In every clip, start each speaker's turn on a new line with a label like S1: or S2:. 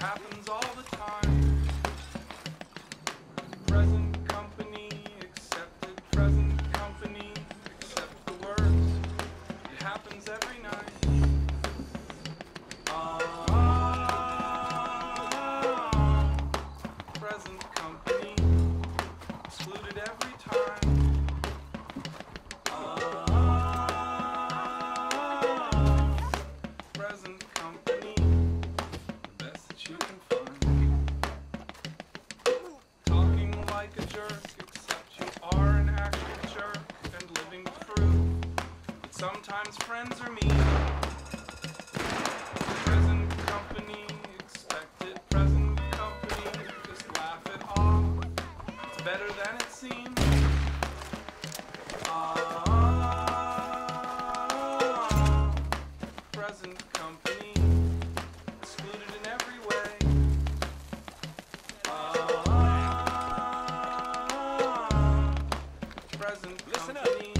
S1: happens all the Presents friends are mean. Present company expected. Present company just laugh it off. It's better than it seems. Ah, present company excluded in every way. Ah, present
S2: Listen up.
S1: company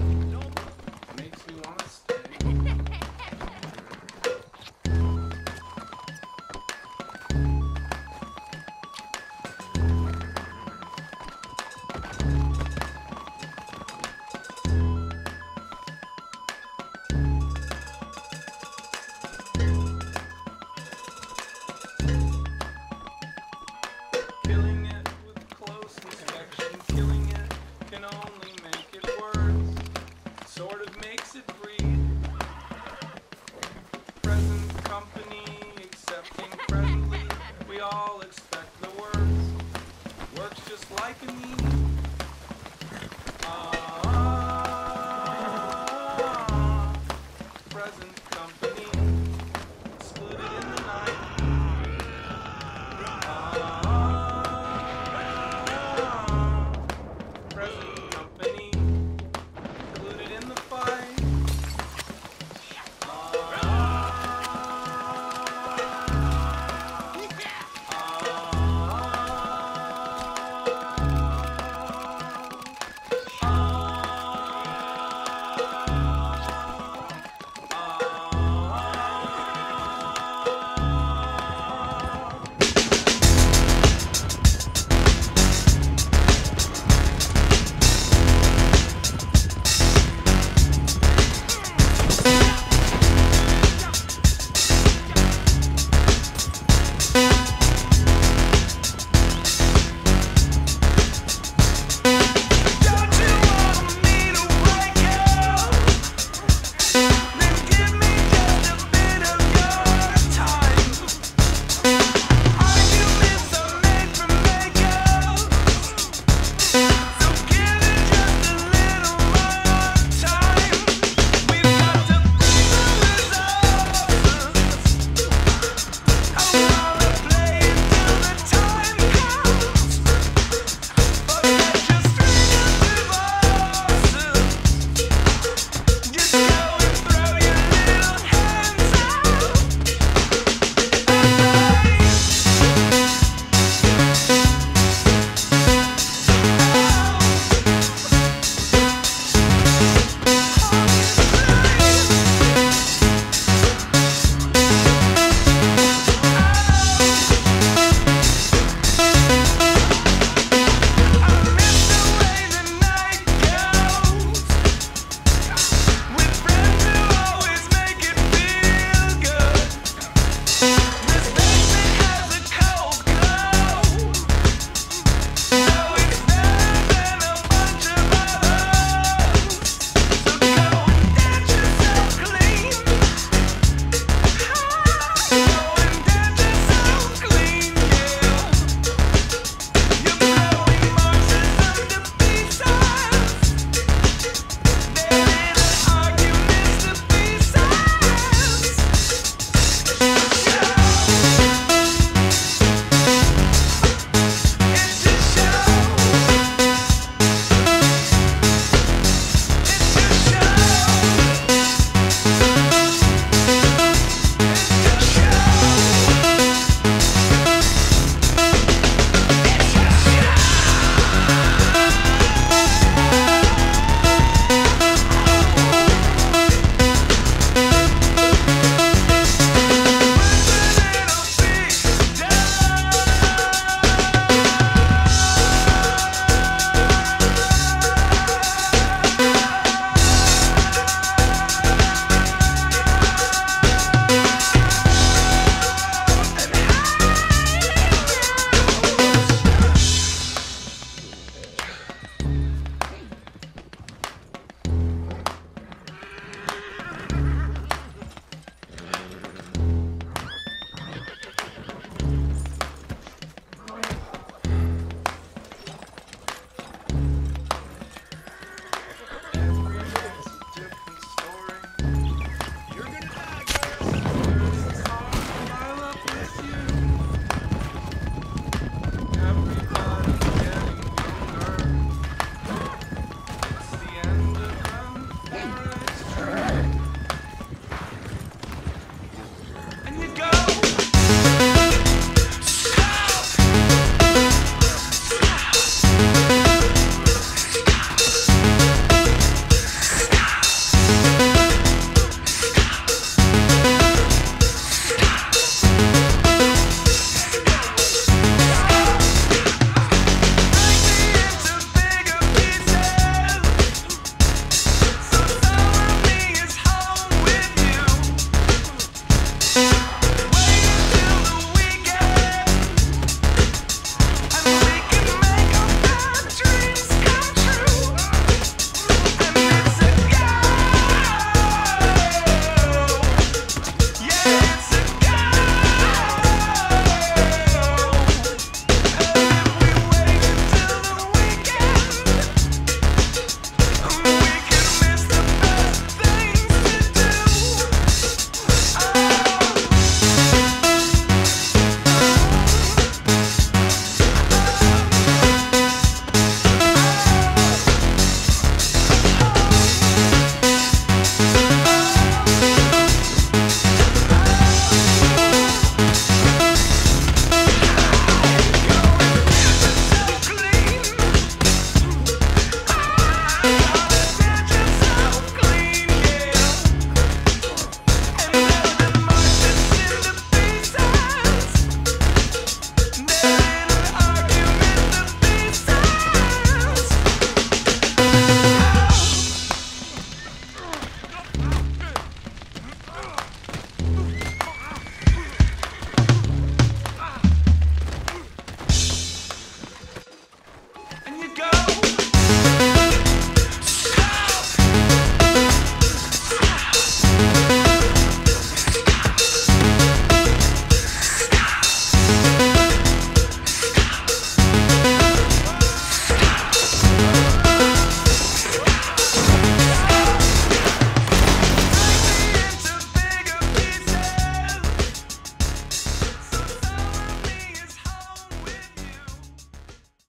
S1: Need. Ah, present company